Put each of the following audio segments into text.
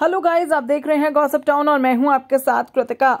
Hello guys, आप देख रहे हैं गॉसअप टाउन और मैं हूँ आपके साथ कृतिका।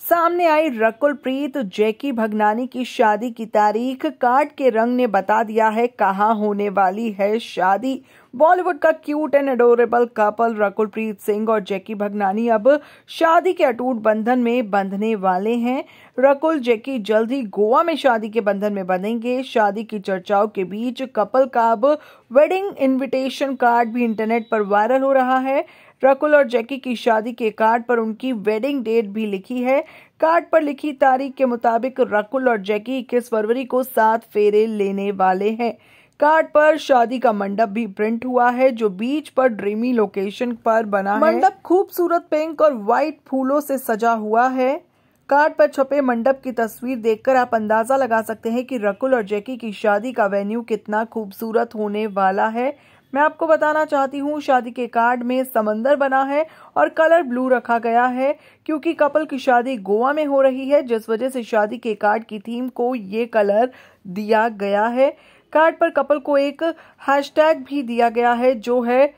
सामने आई रकुल प्रीत जैकी भगनानी की शादी की तारीख कार्ड के रंग ने बता दिया है कहाँ होने वाली है शादी। बॉलीवुड का cute and adorable couple Rakul Preet Singh और जैकी भगनानी अब शादी के अटूट बंधन में बंधने वाले हैं। रकुल, जैकी जल्द ही गोवा में शादी के बंधन में बंधेंगे शादी की चर्चाओं के बीच कपल का अब वेडिंग इनविटेशन कार्ड भी इंटरनेट पर वायरल हो रहा है। रकुल और जैकी की शादी के कार्ड पर उनकी वेडिंग डेट भी लिखी है। कार्ड पर लिखी तारीख के मुताबिक रकुल और जैकी इक्कीस फरवरी को सात फेरे लेने वाले हैं। कार्ड पर शादी का मंडप भी प्रिंट हुआ है, जो बीच पर ड्रीमी लोकेशन पर बना है। मंडप खूबसूरत पिंक और व्हाइट फूलों से सजा हुआ है। कार्ड पर छपे मंडप की तस्वीर देखकर आप अंदाज़ा लगा सकते हैं कि रकुल और जैकी की शादी का वेन्यू कितना खूबसूरत होने वाला है। मैं आपको बताना चाहती हूँ, शादी के कार्ड में समंदर बना है और कलर ब्लू रखा गया है, क्योंकि कपल की शादी गोवा में हो रही है, जिस वजह से शादी के कार्ड की थीम को ये कलर दिया गया है। कार्ड पर कपल को एक हैशटैग भी दिया गया है, जो है,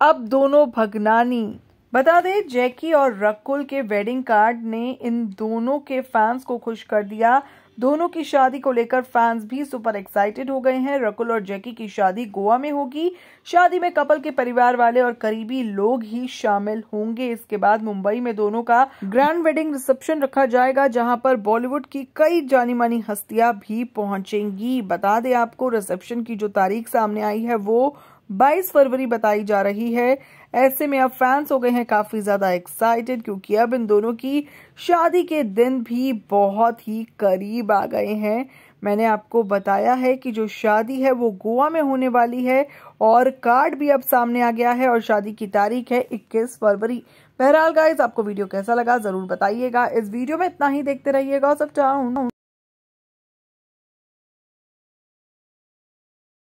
अब दोनों भगनानी। बता दें, जैकी और रकुल के वेडिंग कार्ड ने इन दोनों के फैंस को खुश कर दिया। दोनों की शादी को लेकर फैंस भी सुपर एक्साइटेड हो गए हैं। रकुल और जैकी की शादी गोवा में होगी। शादी में कपल के परिवार वाले और करीबी लोग ही शामिल होंगे। इसके बाद मुंबई में दोनों का ग्रैंड वेडिंग रिसेप्शन रखा जाएगा, जहाँ पर बॉलीवुड की कई जानी मानी हस्तियाँ भी पहुंचेंगी। बता दें आपको रिसेप्शन की जो तारीख सामने आई है, वो 22 फरवरी बताई जा रही है। ऐसे में अब फैंस हो गए हैं काफ़ी ज़्यादा एक्साइटेड क्योंकि अब इन दोनों की शादी के दिन भी बहुत ही करीब आ गए हैं। मैंने आपको बताया है कि जो शादी है वो गोवा में होने वाली है और कार्ड भी अब सामने आ गया है और शादी की तारीख है 21 फरवरी। बहरहाल गाइज़ आपको वीडियो कैसा लगा ज़रूर बताइएगा। इस वीडियो में इतना ही, देखते रहिएगा। सब चाहूँ